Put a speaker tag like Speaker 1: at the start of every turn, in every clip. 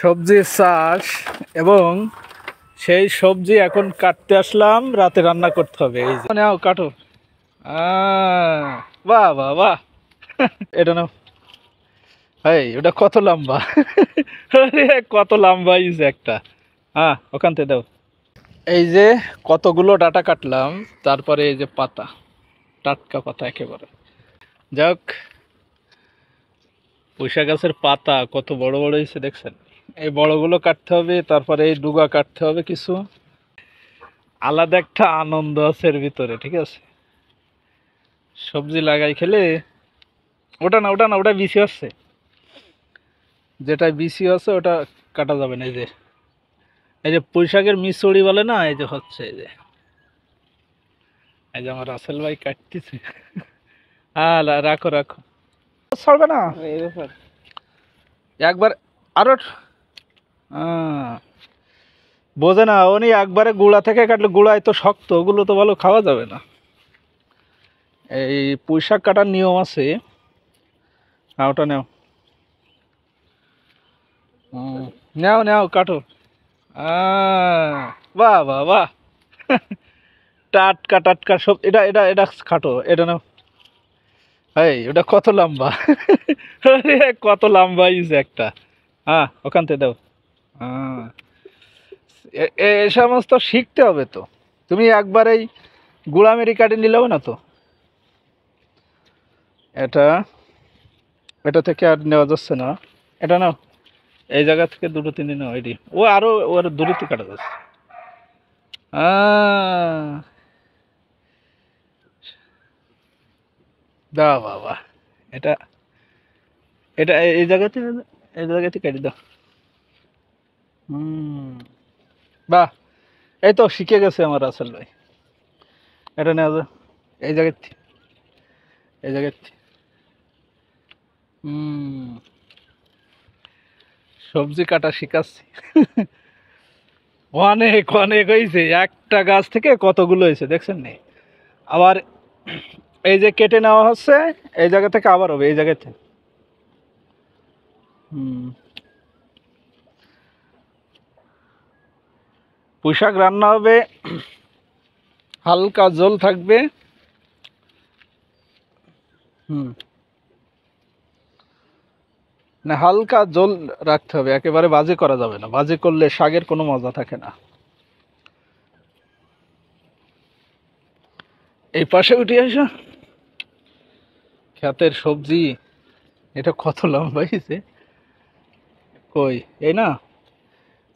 Speaker 1: সবজির চাষ এবং সেই সবজি এখন কাটতে আসলাম, রাতে রান্না করতে হবে। এই যে, নাও, কাটো। বাহ বাহ বাহ। এটা নাও। এই ওটা কত লম্বা? কত লম্বা ইজ একটা। হ্যাঁ ওখান থেকে দাও। এই যে কতগুলো ডাটা কাটলাম, তারপরে এই যে পাতা। টাটকা পাতা একেবারে। যাক পুঁইশা গাছের পাতা কত বড় বড় হয়েছে দেখছেন? এই বড়গুলো কাটতে হবে তারপরে এই ডুগা কাটতে হবে কিছু। আলাদা একটা আনন্দ আছে এর ভিতরে ঠিক আছে? সবজি লাগাই খেলে ওটা না ওটা না ওটা বিসি আছে যেটা বিসি আছে ওটা কাটা যাবে না এই যে। এই যে পুঁইশাকের মিশরি বলে না এই যে হচ্ছে এই যে। এই যে আমার রাসেল ভাই কাটতেছে। হ্যাঁ রাখো রাখো। ছাড়বে না? একবার আরও বোঝে না, উনি একবারে গুঁড়া থেকে কাটলে গুঁড়ায় তো শক্ত, ওগুলো তো ভালো খাওয়া যাবে না। এই পুঁইশাক কাটার নিয়ম আছে। ওটা নেও। নেও নেও, কাটো। বাহ বাহ বাহ। টাটকা টাটকা সব, এটা এটা এটা খাটো, এটা নাও। এই, ওটা কত লম্বা? কত লম্বা ইজ একটা। হ্যাঁ ওখান থেকে দাও। এ- এ সমস্ত শিখতে হবে তো। তুমি একবার এই গুড়ামেরি কাটে নিলেও না তো? এটা এটা থেকে আর নেওয়া যাচ্ছে না। এটা নাও। এই জায়গা থেকে দুটো তিনটে নাও এটি ও আরও ওর দূরত্ব কাটা যাচ্ছে। আহ দা বাবা। এটা এটা, এই জায়গাতে এই জায়গাতে কেটে দাও। হুম। বাহ, এই তো শিখে গেছে আমার আসল ভাই। এটা নেওয়া এই জায়গার এই জায়গার হুম। সবজি কাটা শিখাচ্ছি। অনেক অনেক হয়েছে একটা গাছ থেকে কতগুলো হয়েছে, দেখছেন নি? আবার এই যে কেটে নেওয়া হচ্ছে, এই জায়গা থেকে আবার হবে, এই জায়গাতে হুম। পুঁইশাক রান্না হবে, হালকা জল থাকবে। হুম। না, হালকা জল রাখতে হবে, একেবারে বাজে করা যাবে না। বাজে করলে শাকের কোনো মজা থাকে না। এই পাশে উঠে আসো। ক্ষেতের সবজি, এটা কত লম্বা হয়েছে কই, এই না?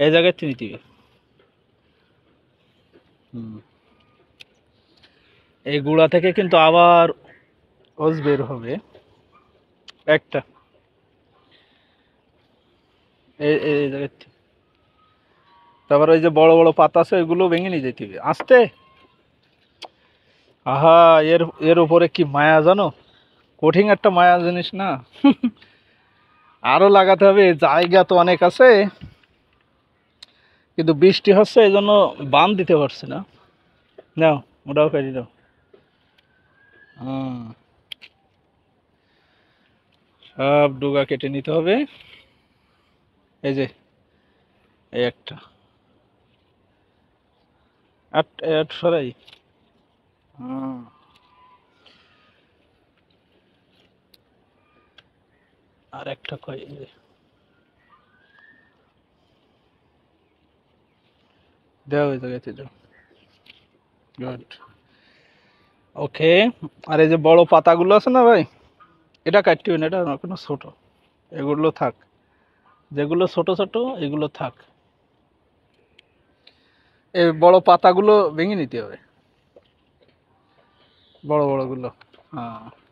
Speaker 1: এই জায়গায় চিনি দিবে এই গুঁড়া থেকে কিন্তু আবার ওজ বের হবে। একটা। তারপর ওই যে বড় বড় পাতা আছে, ওইগুলো ভেঙে নিয়ে যেতে হবে। আস্তে। আহা, এর এর উপরে কি মায়া জানো? কঠিন একটা মায়া জিনিস না? আরও লাগাতে হবে, জায়গা তো অনেক আছে। কিন্তু বৃষ্টি হচ্ছে এই জন্য বান দিতে পারছি না। নাও, ওটাও কেটে দাও। সব ডুগা কেটে নিতে হবে। এই যে, এই একটা। সরাই। হুম। আর একটা কই এই যে। দাও এই জায়গাতে দাও গুড ওকে আর এই যে বড় পাতাগুলো আছে না ভাই, এটা হবে না, এটা কোনো ছোট। এগুলো থাক। যেগুলো ছোট ছোট, এগুলো থাক। এই বড় পাতাগুলো ভেঙে নিতে হবে। বড় বড়গুলো হ্যাঁ।